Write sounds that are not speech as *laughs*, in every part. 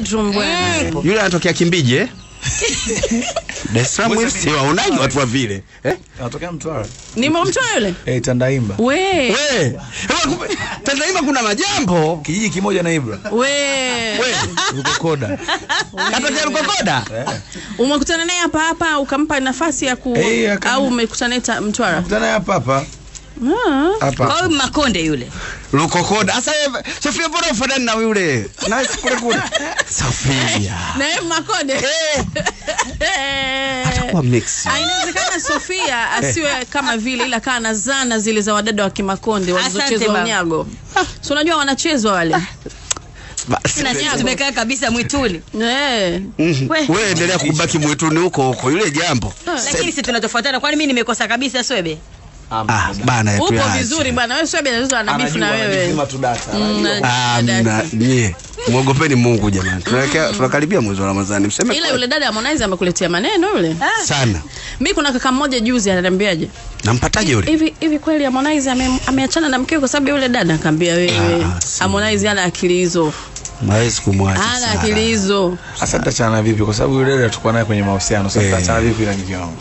bedroom bwana. Yule anatokea Kimbiji eh? *laughs* Dar es Salaam si waonaji watu wa vile. Eh? Anatokea Mtwara. Nimemtoa yule. Eh, Tandaimba. We. We, hewa kuna majambo. Kijiji kimoja na Ibra. We. We, Lukokoda. katokea Lukokoda. Umekutana naye hapa hapa ukampa nafasi ya ku Eh, au umekutana naye Mtwara? Kutana hapa hapa. Ah. Hapa. Kwa hiyo Makonde yule. Lukokoda. Sasa Sofia bora ufanani na yule. Na kule kule. *laughs* Sofia. Na Makonde. Makonde. Atakuwa mix. Ah, Inawezekana Sofia *laughs* asiwe kama vile ila kaa na zana zile za wadada wa Kimakonde walizochezwa unyago. Si unajua wanachezwa wale. Na sisi tumekaa kabisa mwituni. *laughs* Eh. We. Wewe endelea kubaki mwituni huko huko yule jambo. Lakini sisi tunatofautiana kwani mimi nimekosa kabisa swebe? Ah, bana Upo vizuri bana. Wewe sio ana beef na wewe. Amna. Mm, Ah, nyie. Muogopeni Mungu jamani. Tunaelekea tunakaribia mwezi wa Ramadhani. Mseme ile yule dada Harmonize amekuletea maneno yule. sana. Mimi kuna kaka mmoja juzi ananiambiaje? Nampataje yule? Hivi hivi kweli Harmonize ameachana na mkeo kwa sababu yule dada? akamwambia wewe. Ah, ana Harmonize ana akili hizo. Hawezi kumwacha. Ana akili hizo. Sasa tutachana vipi kwa sababu yule dada tulikuwa naye kwenye mahusiano. Sasa Eh. tutachana vipi na mke wangu?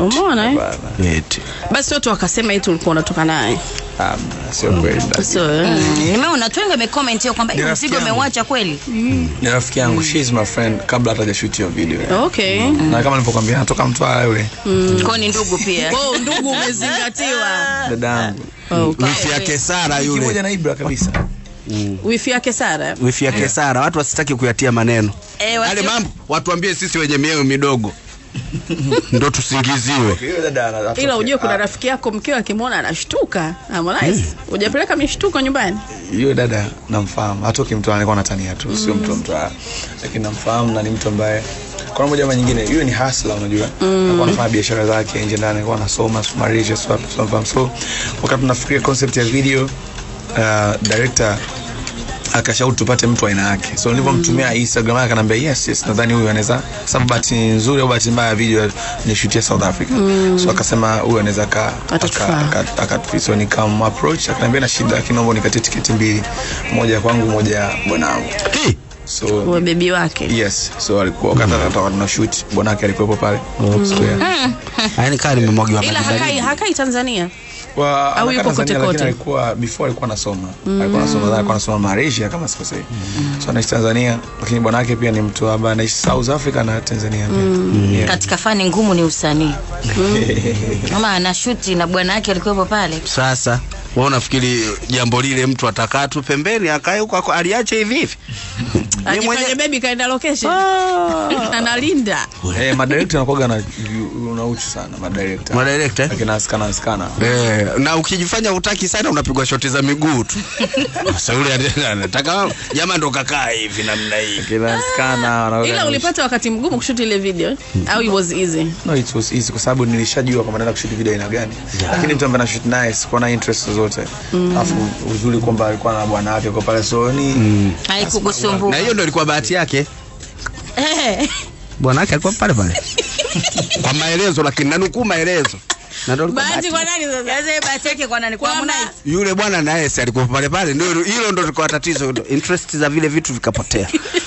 Umeona eh? Eti. Basi watu wakasema eti ulikuwa unatoka naye. Ah, sio kweli. Sio. So, eh. Nimeona watu wengi wamecomment hiyo kwamba hiyo mzigo yangu. umeuacha kweli. Ni rafiki yangu. She is my friend kabla hata hajashoot hiyo video. Okay. Na kama nilivyokuambia natoka Mtwara yule. Kwa ni ndugu pia. Oh, ndugu umezingatiwa. Dadangu. Okay. Wifi yake Sara yule. Kimoja na Ibra kabisa. Wifi yake Sara. Wifi yake Sara. Watu wasitaki kuyatia maneno. Eh, watu... ale mambo watuambie sisi wenye mioyo midogo. *laughs* Ndo tusingiziwe. *laughs* Ila ujue kuna rafiki yako mkeo akimwona anashtuka. Harmonize. Hujapeleka mishtuko nyumbani? Yule dada namfahamu, hatoki Mtwara, alikuwa anatania tu, sio mtu mtu lakini namfahamu na ni mtu ambaye kwa moja ama nyingine, yule ni hustler, unajua alikuwa anafanya biashara zake nje ndani, alikuwa anasoma sumarisha, so so so wakati tunafikiria concept ya video uh, director akashauri tupate mtu aina yake, so nilivyomtumia Instagram yake akaniambia yes, yes, nadhani huyu anaweza, sababu bahati nzuri au bahati mbaya video nishutia South Africa, mm. so akasema huyu anaweza ka Atatufaa. aka- aka- aka- so nikam approach akaniambia na shida, lakini naomba nikatie tiketi mbili, moja kwangu, moja bwanangu. Hii. So Uwe bebi wake. yes, so alikuwa wakati mm. tuna shoot bwanake alikuwepo pale. So, yeah. Yaani kaa mmemwagiwa Ila hakai hakai Tanzania. Wa- Au yuko kote kote? alikuwa before alikuwa anasoma alikuwa anasoma alikuwa anasoma Malaysia kama sikosei so anaishi Tanzania lakini bwanake pia ni mtu ambaye anaishi South Africa na Tanzania pia yeah. katika fani ngumu ni usanii. *laughs* Mama anashuti na bwana yake alikuwepo pale. Sasa wewe unafikiri jambo lile mtu atakaa tu pembeni akae huko aliache hivi hivi? *laughs* Ni mwenye baby kaenda location. *laughs* Analinda. eh madirector anakuwa na una uchu sana madirector madirector. Akina askana askana Eh, na ukijifanya hutaki sana unapigwa shoti za miguu tu. *laughs* Sasa yule anataka jamaa ndo kakaa hivi namna hii. Akina askana anakuwa Ila ulipata wakati mgumu kushuti ile video au it was easy? No, it was easy kwa sababu nilishajua kwamba naenda kushoot video aina gani. Lakini mtu ambaye anashoot naye sikuwa na interest zozote. Alafu uzuri kwamba alikuwa na bwana wake kwa pale so ni Haikukusumbua. Na hiyo ndio ilikuwa bahati yake. *laughs* Bwana wake alikuwa pale pale. *laughs* Kwa maelezo lakini nanukuu maelezo. Bahati kwa nani sasa? Sasa bahati yake kwa nani? Kwa Harmonize. Yule bwana naye si alikuwa pale pale ndio hilo ndio lilikuwa tatizo. Interest za vile vitu vikapotea. *laughs*